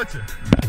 noite.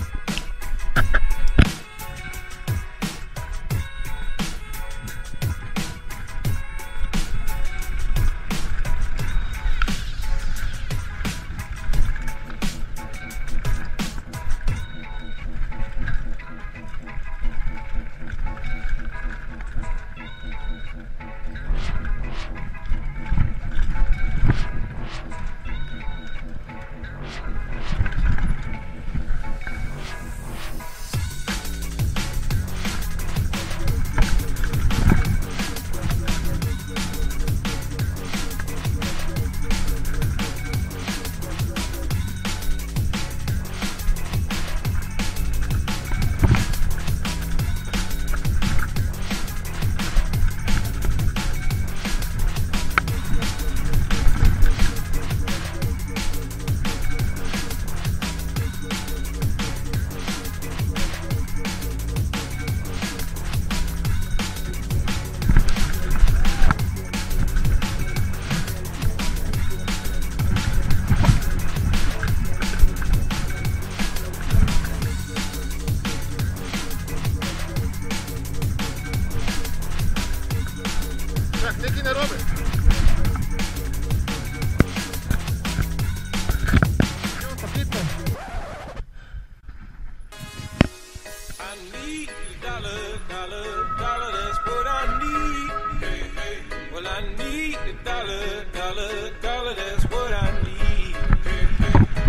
dollar, dollar, that's what I need.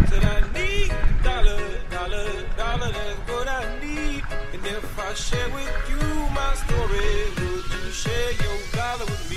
Said I need dollar, dollar, dollar, that's what I need. And if I share with you my story, would you share your dollar with me?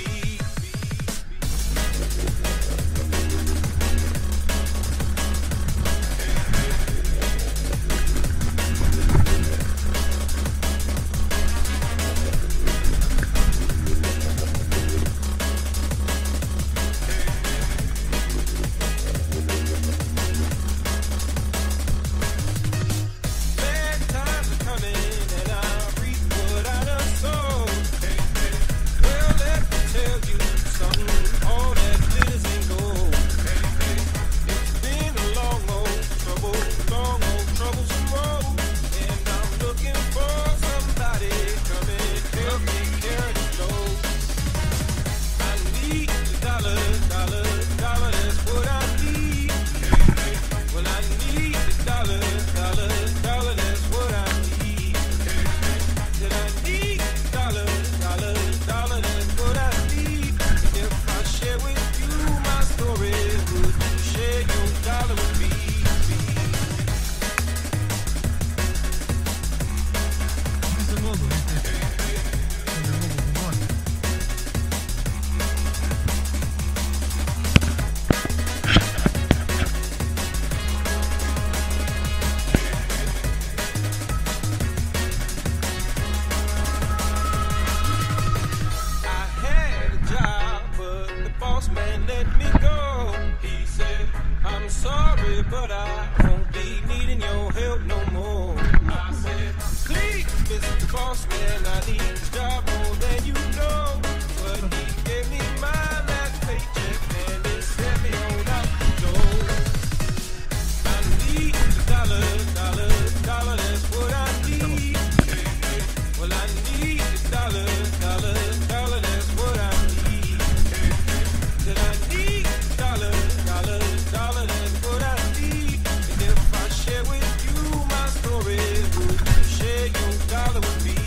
cost me, and I need a job. dollar would be.